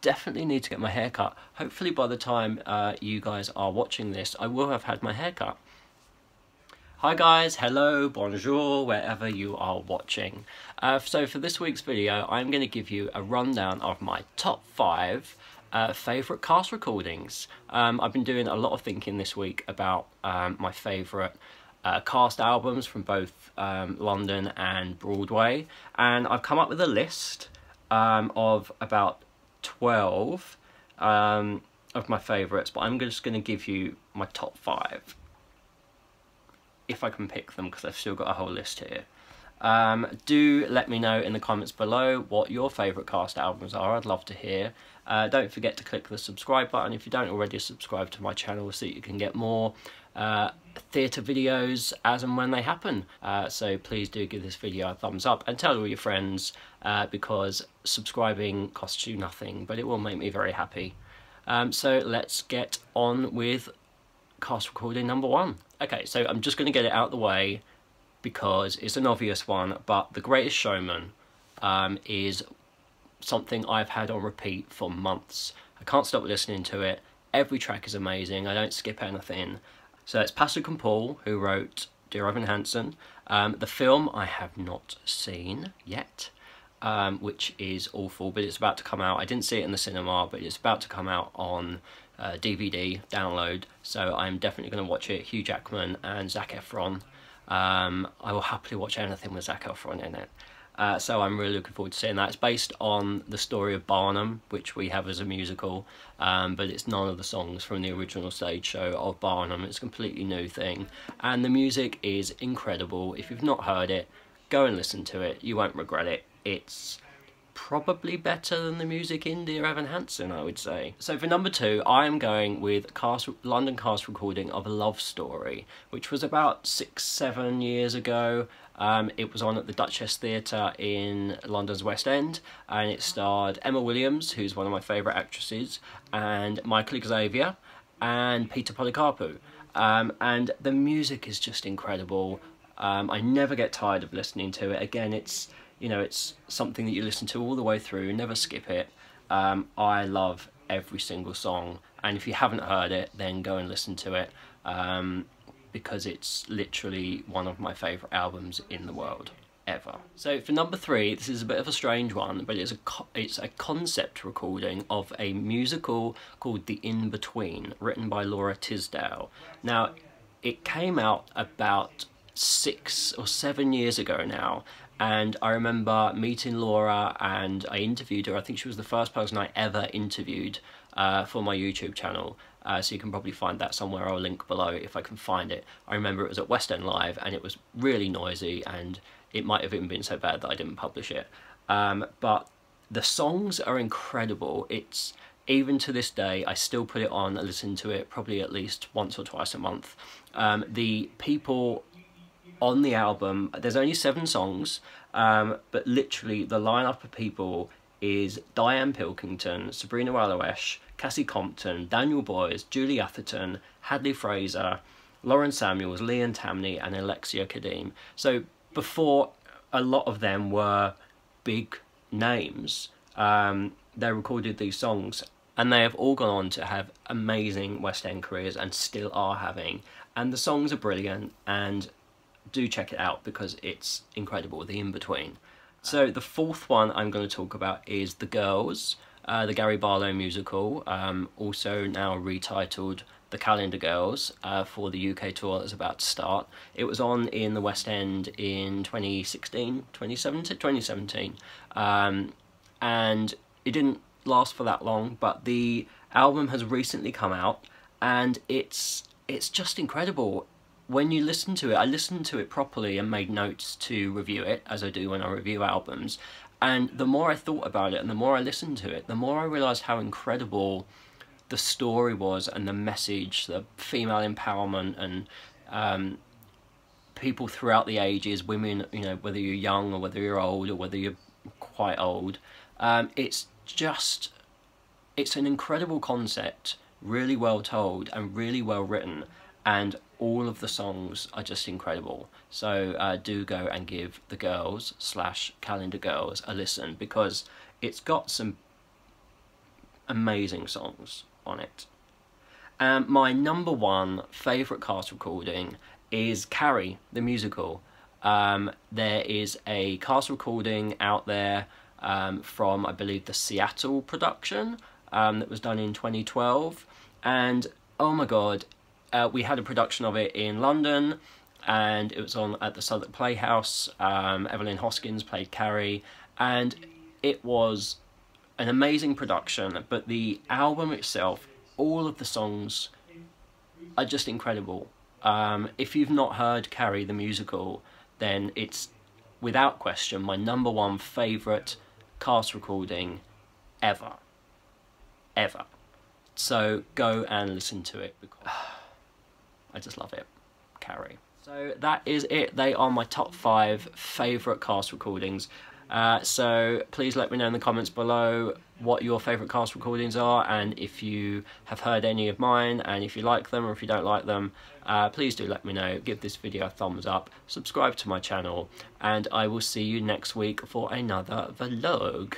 definitely need to get my hair cut. Hopefully by the time uh, you guys are watching this, I will have had my hair cut. Hi guys, hello, bonjour, wherever you are watching. Uh, so for this week's video, I'm going to give you a rundown of my top 5 uh, favourite cast recordings. Um, I've been doing a lot of thinking this week about um, my favourite uh, cast albums from both um, London and Broadway, and I've come up with a list um, of about 12 um, of my favourites, but I'm just going to give you my top 5 if I can pick them because I've still got a whole list here. Um, do let me know in the comments below what your favourite cast albums are, I'd love to hear. Uh, don't forget to click the subscribe button if you don't already subscribe to my channel so you can get more uh, theatre videos as and when they happen. Uh, so please do give this video a thumbs up and tell all your friends uh, because subscribing costs you nothing but it will make me very happy. Um, so let's get on with cast recording number one. Okay, so I'm just going to get it out of the way because it's an obvious one, but The Greatest Showman um, is something I've had on repeat for months. I can't stop listening to it. Every track is amazing. I don't skip anything. So it's and Paul who wrote Dear Evan Hansen. Um, the film I have not seen yet, um, which is awful, but it's about to come out. I didn't see it in the cinema, but it's about to come out on uh, DVD download, so I'm definitely going to watch it. Hugh Jackman and Zac Efron. Um, I will happily watch anything with Zac Efron in it. Uh, so I'm really looking forward to seeing that. It's based on the story of Barnum, which we have as a musical, um, but it's none of the songs from the original stage show of Barnum. It's a completely new thing, and the music is incredible. If you've not heard it, go and listen to it. You won't regret it. It's probably better than the music in Dear Evan Hansen, I would say. So for number two, I am going with cast, London cast recording of A Love Story, which was about six, seven years ago. Um, it was on at the Duchess Theatre in London's West End, and it starred Emma Williams, who's one of my favourite actresses, and Michael Xavier, and Peter Polycarpou. Um, and the music is just incredible. Um, I never get tired of listening to it. Again, it's you know it's something that you listen to all the way through, never skip it. Um, I love every single song, and if you haven't heard it, then go and listen to it. Um, because it's literally one of my favourite albums in the world ever. So for number three, this is a bit of a strange one, but it's a it's a concept recording of a musical called The In Between, written by Laura Tisdall. Now, it came out about six or seven years ago now, and I remember meeting Laura and I interviewed her. I think she was the first person I ever interviewed uh, for my YouTube channel. Uh, so you can probably find that somewhere. I'll link below if I can find it. I remember it was at West End Live and it was really noisy and it might have even been so bad that I didn't publish it. Um, but the songs are incredible. It's even to this day, I still put it on and listen to it probably at least once or twice a month. Um, the people on the album, there's only seven songs, um, but literally the lineup of people is Diane Pilkington, Sabrina Aloueche, Cassie Compton, Daniel Boys, Julie Atherton, Hadley Fraser, Lauren Samuels, Leon Tamney and Alexia Khadime. So before a lot of them were big names, um, they recorded these songs and they have all gone on to have amazing West End careers and still are having. And the songs are brilliant and do check it out because it's incredible, the in-between. So the fourth one I'm going to talk about is The Girls, uh, the Gary Barlow musical, um, also now retitled The Calendar Girls uh, for the UK tour that's about to start. It was on in the West End in 2016, 2017, 2017 um, and it didn't last for that long, but the album has recently come out and it's it's just incredible when you listen to it, I listened to it properly and made notes to review it, as I do when I review albums, and the more I thought about it and the more I listened to it, the more I realised how incredible the story was and the message, the female empowerment and um, people throughout the ages, women, you know, whether you're young or whether you're old or whether you're quite old, um, it's just, it's an incredible concept, really well told and really well written. And all of the songs are just incredible. So uh, do go and give the girls slash calendar girls a listen because it's got some amazing songs on it. And my number one favourite cast recording is Carrie, the musical. Um, there is a cast recording out there um, from, I believe, the Seattle production um, that was done in 2012. And oh my god, uh, we had a production of it in London and it was on at the Southwark Playhouse. Um, Evelyn Hoskins played Carrie, and it was an amazing production. But the album itself, all of the songs are just incredible. Um, if you've not heard Carrie the musical, then it's without question my number one favourite cast recording ever. Ever. So go and listen to it because I just love it. Carrie. So that is it. They are my top five favourite cast recordings. Uh, so please let me know in the comments below what your favourite cast recordings are and if you have heard any of mine and if you like them or if you don't like them uh, please do let me know give this video a thumbs up subscribe to my channel and I will see you next week for another vlog